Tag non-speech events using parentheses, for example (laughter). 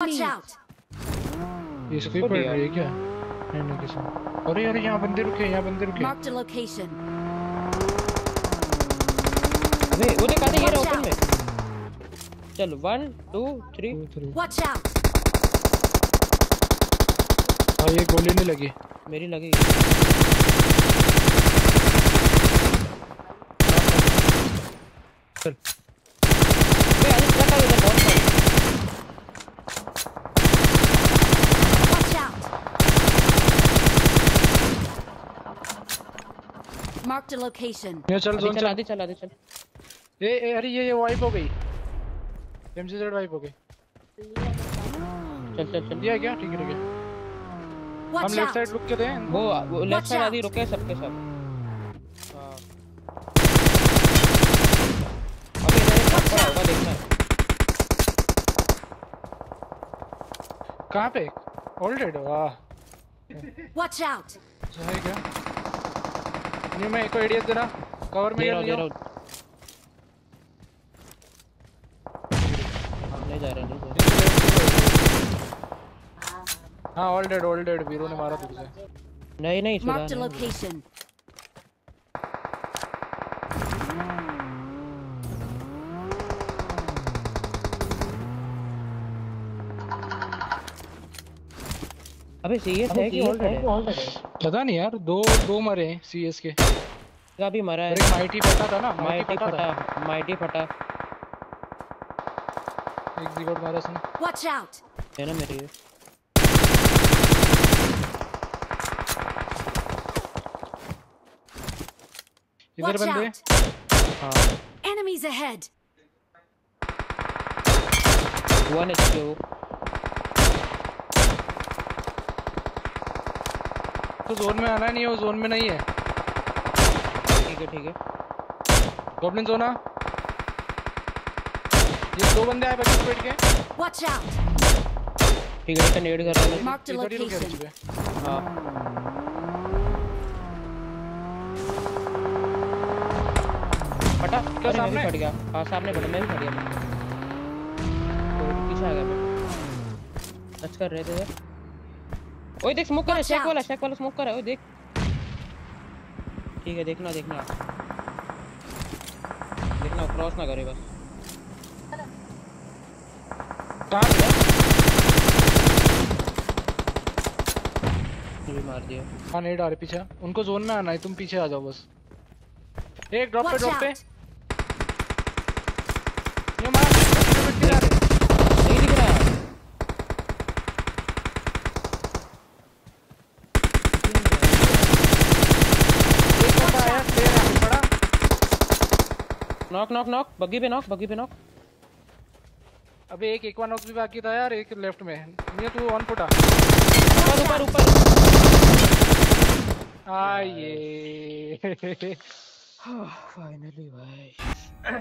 Watch out! ये सभी पड़ रही है क्या? नहीं नहीं किसी अरे अरे यहाँ बंदे रुके यहाँ बंदे रुके। Marked a location. अबे वो देख ये रहा ओपन में। चल one two three Two, three. Watch out! हाँ ये गोली नहीं लगी। मेरी लगी। चल अबे आज ट्रक आ उधर बहुत सारे Watch out! Marked a location. ये चल जोन चल आदि चल। आदि चल ए ए अरे ये ये वाइप हो गई। एमजीजेड वाइप हो गई। चल चल चल। ये क्या? ठीक है ठीक है। हम लेफ़्ट! साइड रुक के दें। वो वो लेफ़्ट साइड. आदि रुके सबके सब। हाँ। एक पड़ा होगा देखना। कहाँ पे? ऑलरेड वाह। Watch out! अच्छा है में एक को एडीएस देना। कवर में ले लो हमने नहीं जा रहा नहीं हाँ ऑल हाँ ऑल डेड वीरो ने मारा तुझे। नहीं नहीं सुधा मार्क द नहीं। अबे सीएस है कि ऑलरेडी पता नहीं यार दो दो मरे हैं सीएस के। का भी मरा है। एक माइटी पटा था ना माइटी फटा माइटी फटा। एक जिगोट मारा सुन Watch out! है ना मेरी इधर बंदे। out! हाँ। Enemies ahead! वन एच के वो तो जोन में आना नहीं है वो जोन में नहीं है। ठीक है ठीक है। गॉब्लिन जोना ये दो बंदे आए बच्चे बैठ के। Watch out! ठीक है तो नेड कर रहा है Marked a इधर ही। हाँ। फटा क्या सामने? फट गया। हाँ सामने फटा मैं भी फट गया। तो पीछे आ गया मैं। टच कर रहे थे। ओए देख स्मोक कर रहा है शेक वाला शेक वाला स्मोक कर रहा है ओए देख। ठीक है देखना देखना। देखना क्रॉस ना करे बस। कहाँ पे भी मार दिया। हाँ नहीं डाले पीछे। उनको जोन में आना है तुम पीछे आ जाओ बस। एक ड्रॉप पे ड्रॉप पे। ये मार बच्चे बैठ के जा रहे नहीं दिख रहा एक बंदा आया प्लेयर है बड़ा नॉक नॉक नॉक बग्गी पे नॉक बग्गी पे नॉक अबे एक एक वन नॉक भी बाकी था यार एक लेफ़्ट में। ये तू ऑन फुटा ऊपर ऊपर ऊपर। आइए। (laughs) फाइनली भाई।